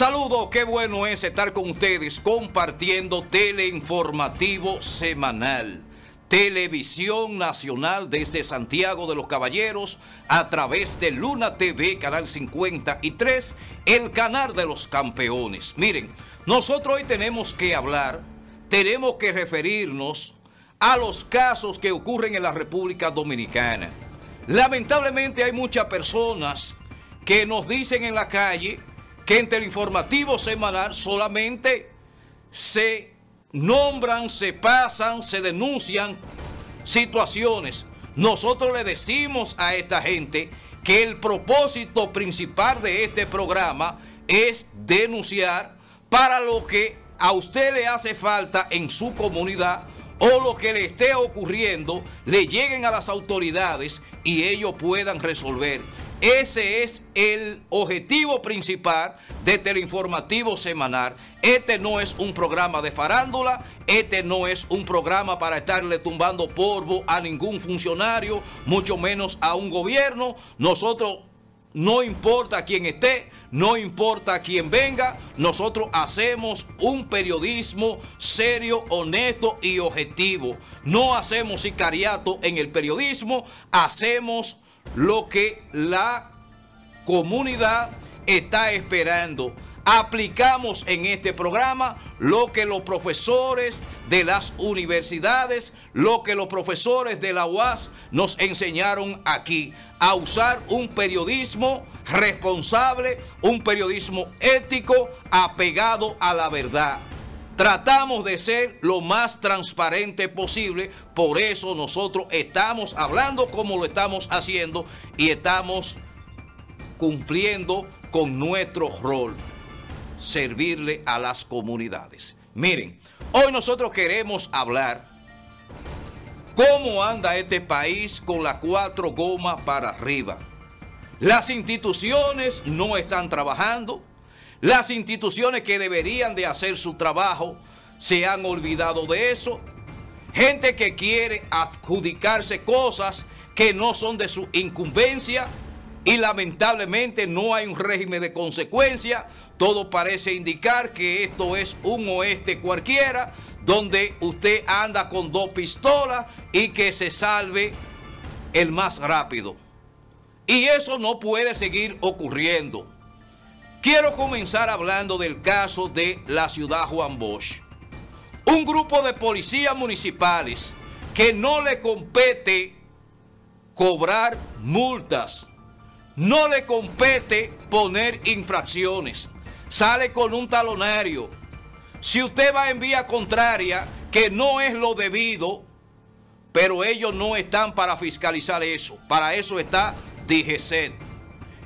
Saludos, qué bueno es estar con ustedes compartiendo teleinformativo semanal. Televisión Nacional desde Santiago de los Caballeros a través de Luna TV, Canal 53, el canal de los campeones. Miren, nosotros hoy tenemos que hablar, tenemos que referirnos a los casos que ocurren en la República Dominicana. Lamentablemente hay muchas personas que nos dicen en la calle que entre el informativo semanal solamente se nombran, se pasan, se denuncian situaciones. Nosotros le decimos a esta gente que el propósito principal de este programa es denunciar para lo que a usted le hace falta en su comunidad o lo que le esté ocurriendo, le lleguen a las autoridades y ellos puedan resolver. Ese es el objetivo principal de Teleinformativo Semanal. Este no es un programa de farándula, este no es un programa para estarle tumbando polvo a ningún funcionario, mucho menos a un gobierno. Nosotros no importa quién esté, no importa quién venga, nosotros hacemos un periodismo serio, honesto y objetivo. No hacemos sicariato en el periodismo, hacemos lo que la comunidad está esperando. Aplicamos en este programa lo que los profesores de las universidades, lo que los profesores de la UAS nos enseñaron aquí, a usar un periodismo responsable, un periodismo ético, apegado a la verdad. Tratamos de ser lo más transparente posible, por eso nosotros estamos hablando como lo estamos haciendo y estamos cumpliendo con nuestro rol, servirle a las comunidades. Miren, hoy nosotros queremos hablar cómo anda este país con la cuatro gomas para arriba. Las instituciones no están trabajando, las instituciones que deberían de hacer su trabajo se han olvidado de eso. Gente que quiere adjudicarse cosas que no son de su incumbencia y lamentablemente no hay un régimen de consecuencia. Todo parece indicar que esto es un oeste cualquiera donde usted anda con dos pistolas y que se salve el más rápido. Y eso no puede seguir ocurriendo. Quiero comenzar hablando del caso de la ciudad Juan Bosch. Un grupo de policías municipales que no le compete cobrar multas, no le compete poner infracciones, sale con un talonario. Si usted va en vía contraria, que no es lo debido, pero ellos no están para fiscalizar eso. Para eso está DGCET.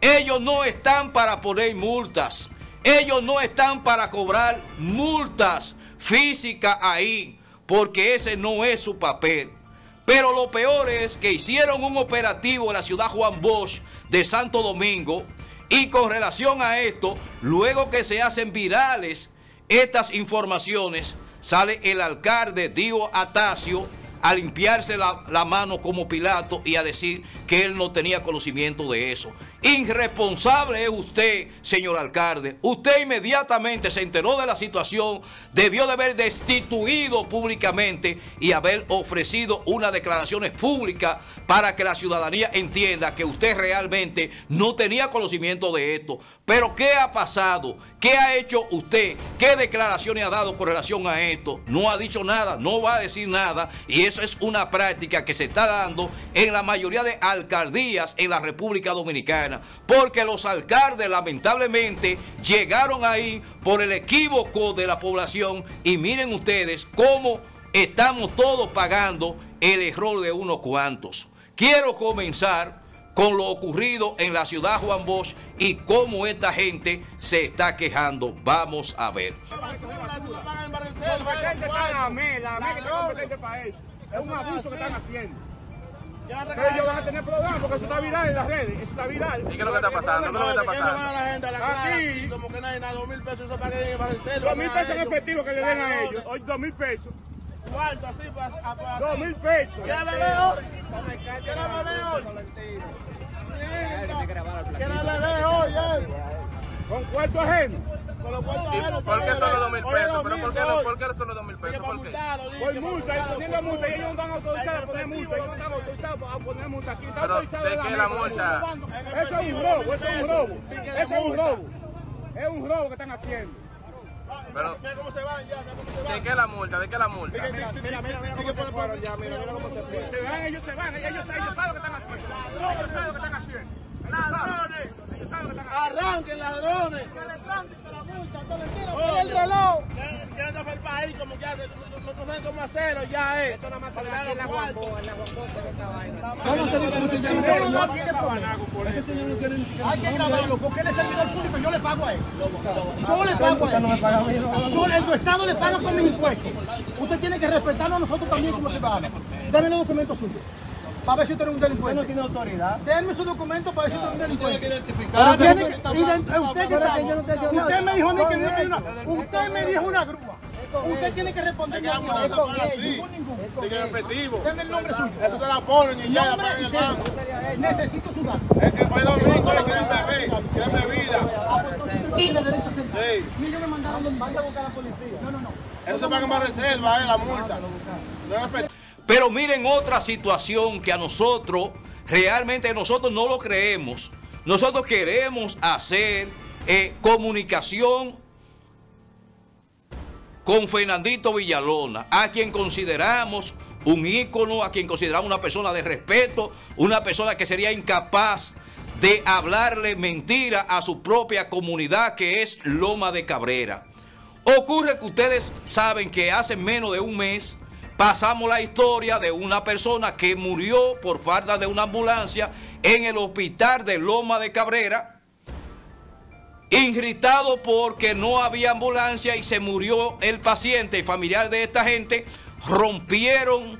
Ellos no están para poner multas. Ellos no están para cobrar multas físicas ahí, porque ese no es su papel. Pero lo peor es que hicieron un operativo en la ciudad Juan Bosch de Santo Domingo y con relación a esto, luego que se hacen virales estas informaciones, sale el alcalde Dio Atacio a limpiarse la, la, mano como Pilato y a decir que él no tenía conocimiento de eso. Irresponsable es usted, señor alcalde. Usted inmediatamente se enteró de la situación, debió de haber destituido públicamente y haber ofrecido unas declaraciones públicas para que la ciudadanía entienda que usted realmente no tenía conocimiento de esto. Pero ¿qué ha pasado? ¿Qué ha hecho usted? ¿Qué declaraciones ha dado con relación a esto? No ha dicho nada, no va a decir nada y eso es una práctica que se está dando en la mayoría de alcaldías en la República Dominicana porque los alcaldes lamentablemente llegaron ahí por el equívoco de la población y miren ustedes cómo estamos todos pagando el error de unos cuantos. Quiero comenzar con lo ocurrido en la ciudad Juan Bosch y cómo esta gente se está quejando. Vamos a ver. Es un abuso que están haciendo. Pero ellos van a tener problemas porque eso está viral en las redes, eso está viral. ¿Y qué es lo que está pasando? ¿Qué es lo que está pasando? la gente a la Aquí. Como que nadie da dos mil pesos eso para que den para el centro. Dos mil pesos en efectivo que le den a ellos. Hoy dos mil pesos. ¿Cuánto así para Dos mil pesos. ¿Quieres beber hoy? ¿Quieres beber hoy? ¿Quieres beber hoy? Con cuarto ajeno. ¿Por qué solo dos mil pesos? ¿Pero por qué, no, por qué solo dos mil pesos? ¿Por qué? Por multa, y poniendo multa, ellos no están autorizados a poner multa, ellos no están autorizados a poner multa aquí. Está Pero, autorizado ¿de la qué la multa. Eso es un robo, eso es un robo. Eso es un robo. Es un robo que están haciendo. Pero, ¿de qué la multa? ¿De qué la multa? Mira, mira, mira, mira cómo se fueron ya, mira, mira cómo se fueron. Se van, ellos se van, ellos, ellos saben lo que están haciendo. Ellos saben lo que están haciendo. Ellos saben. Ellos saben lo que Oye, el reloj. Por el país como que hace, no, saben cómo hacerlo, ya es. Esto nada más se ve aquí en la ¿Cómo se llama? ¿Cómo se llama? Ese señor no tiene problema. Ese señor no tiene ni siquiera Hay que grabarlo porque él es servidor público yo le pago a él. Yo le pago a él. Yo, en tu estado le pago con mis impuestos. Usted tiene que respetarnos a nosotros también como ciudadanos. Dame los documentos suyos. Para ver si usted es un delincuente. no tiene autoridad. Denme su documento para ver si usted es un delincuente. identificar. Tiene que- ident- usted que usted me dijo a mí que no hay una, usted me dijo una grúa. Usted tiene que responderme a él, ningún, ningún. efectivo. Deme el nombre suyo. Eso te la ponen y ya la pagan el banco. Necesito su dato. Es que fue lo mismo, que bebé, que es bebida. Ah, pues usted tiene. Sí. Ellos me mandaron banco a buscar a la policía. No, no, no. Eso se paga más reserva, eh, la multa. No es efectivo. Pero miren otra situación que a nosotros, realmente nosotros no lo creemos. Nosotros queremos hacer eh, comunicación con Fernandito Villalona, a quien consideramos un ícono, a quien consideramos una persona de respeto, una persona que sería incapaz de hablarle mentira a su propia comunidad que es Loma de Cabrera. Ocurre que ustedes saben que hace menos de un mes pasamos la historia de una persona que murió por falta de una ambulancia en el hospital de Loma de Cabrera, irritado porque no había ambulancia y se murió el paciente. Y familiar de esta gente, rompieron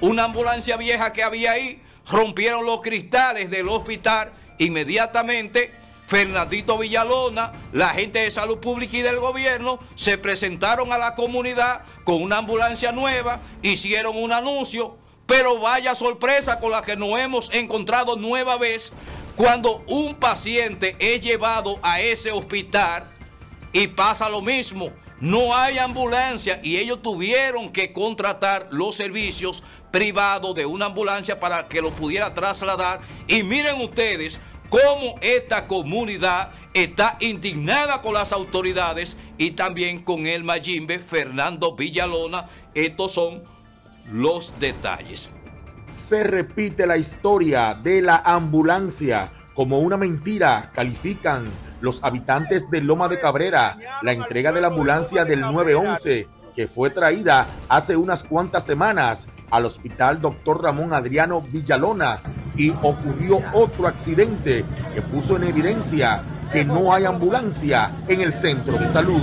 una ambulancia vieja que había ahí, rompieron los cristales del hospital, inmediatamente Fernandito Villalona, la gente de salud pública y del gobierno se presentaron a la comunidad con una ambulancia nueva, hicieron un anuncio, pero vaya sorpresa con la que nos hemos encontrado nueva vez cuando un paciente es llevado a ese hospital y pasa lo mismo. No hay ambulancia y ellos tuvieron que contratar los servicios privados de una ambulancia para que lo pudiera trasladar. Y miren ustedes cómo esta comunidad está indignada con las autoridades y también con el Mayimbe Fernando Villalona. Estos son los detalles. se repite la historia de la ambulancia como una mentira, califican los habitantes de Loma de Cabrera la entrega de la ambulancia del 911 que fue traída hace unas cuantas semanas al hospital Dr. Ramón Adriano Villalona y ocurrió otro accidente que puso en evidencia que no hay ambulancia en el centro de salud.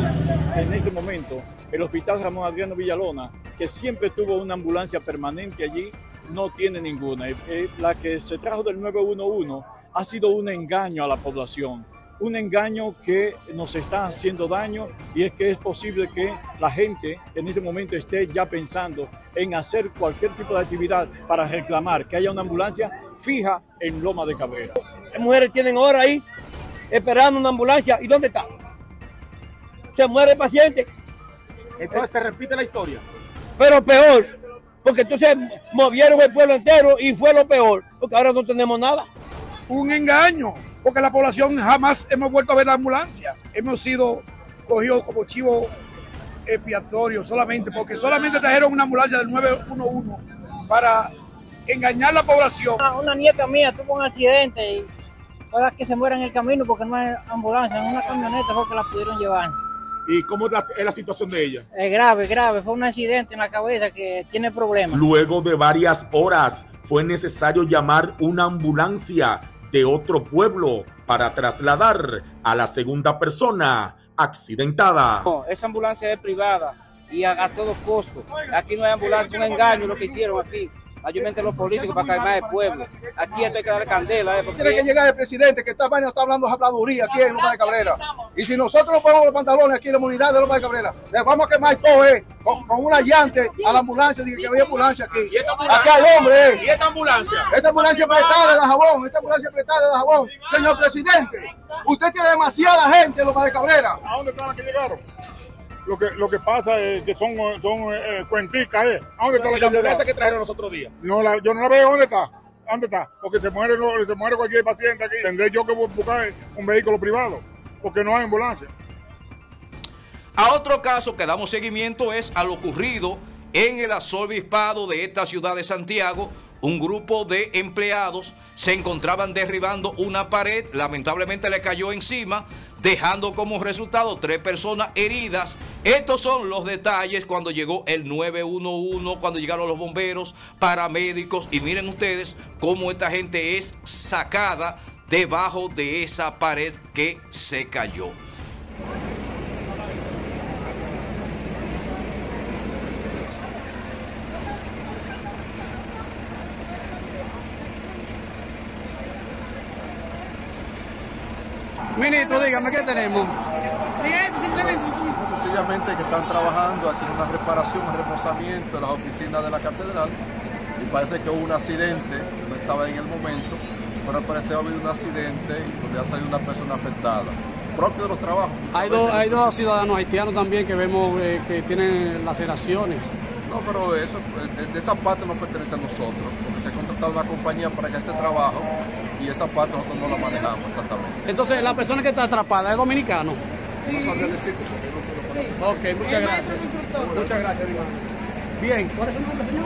en este momento el Hospital Ramón Adriano Villalona, que siempre tuvo una ambulancia permanente allí, no tiene ninguna. Eh, eh, La que se trajo del 911 ha sido un engaño a la población, un engaño que nos está haciendo daño y es que es posible que la gente en este momento esté ya pensando en hacer cualquier tipo de actividad para reclamar que haya una ambulancia fija en Loma de Cabrera. Las mujeres tienen hora ahí esperando una ambulancia. ¿Y dónde está? Se muere el paciente, Entonces se repite la historia. pero peor, porque entonces movieron el pueblo entero y fue lo peor, porque ahora no tenemos nada. un engaño, porque la población jamás hemos vuelto a ver la ambulancia. Hemos sido cogidos como chivo expiatorio solamente, porque solamente trajeron una ambulancia del 911 para engañar a la población. Ah, Una nieta mía tuvo un accidente y ahora que se muere en el camino porque no hay ambulancia, en una camioneta fue que la pudieron llevar. ¿Y cómo es la, es la situación de ella? Es grave, grave, fue un accidente en la cabeza que tiene problemas. Luego de varias horas fue necesario llamar una ambulancia de otro pueblo para trasladar a la segunda persona accidentada. No, esa ambulancia es privada y a, a todo costo. Aquí no hay ambulancia, un engaño lo que hicieron aquí. Mayormente los políticos para calmar el pueblo. Aquí hay que darle candela. Eh, Tiene que llegar el presidente que está, está hablando habladuría aquí en Loma de Cabrera. Y si nosotros nos ponemos los pantalones aquí en la comunidad de Loma de Cabrera, le vamos a quemar todo eh, con, con una llante a la ambulancia, dije que había ambulancia aquí. Aquí hay hombres. Eh. ¿Y esta ambulancia? Esta ambulancia prestada de jabón, esta ambulancia prestada de jabón. Señor presidente, usted tiene demasiada gente en Loma de Cabrera. ¿A dónde están las que llegaron? Lo que, lo que pasa es que son, son eh, cuenticas, ¿eh? ¿A dónde está la, ¿Y la ambulancia que trajeron los otros días? No, la, yo no la veo. ¿Dónde está? ¿Dónde está? Porque se muere, se muere cualquier paciente aquí. Tendré yo que buscar un vehículo privado, porque no hay ambulancia. A otro caso que damos seguimiento es a lo ocurrido en el arzobispado de esta ciudad de Santiago. Un grupo de empleados se encontraban derribando una pared, lamentablemente le cayó encima, dejando como resultado tres personas heridas. Estos son los detalles cuando llegó el 911, cuando llegaron los bomberos, paramédicos y miren ustedes cómo esta gente es sacada debajo de esa pared que se cayó. Ministro, dígame, ¿qué tenemos? Sencillamente que están trabajando, haciendo una reparación, un remozamiento de las oficinas de la catedral y parece que hubo un accidente, no estaba en el momento, pero parece que ha habido un accidente y donde ha salido una persona afectada. Propio de los trabajos. Hay dos, hay dos ciudadanos haitianos también que vemos eh, que tienen laceraciones. No, pero eso, de, de esa parte no pertenece a nosotros, porque se ha contratado una compañía para que haga ese trabajo y esa parte nosotros no la manejamos exactamente. Entonces, la persona que está atrapada es dominicano. No sabría decirte porque no quiero para- Ok, muchas gracias. Muchas gracias, hermano. Bien, ¿cuál es su nombre, señor?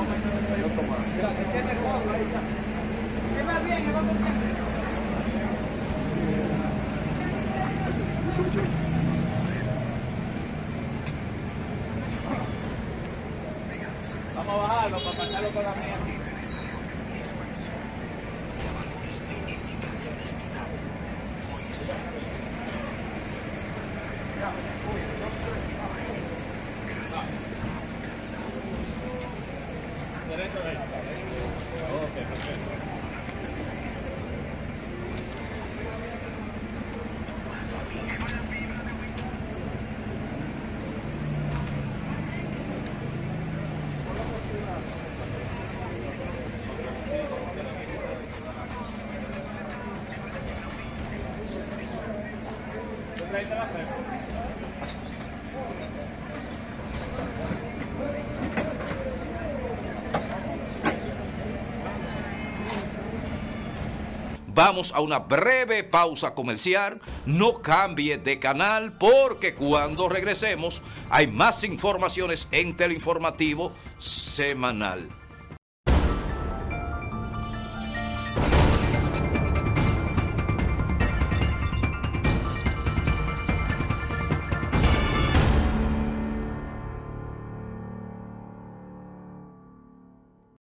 Señor Tomás. Vamos a bajarlo para pasarlo por la mía Vamos a una breve pausa comercial. No cambie de canal porque cuando regresemos hay más informaciones en Teleinformativo Semanal.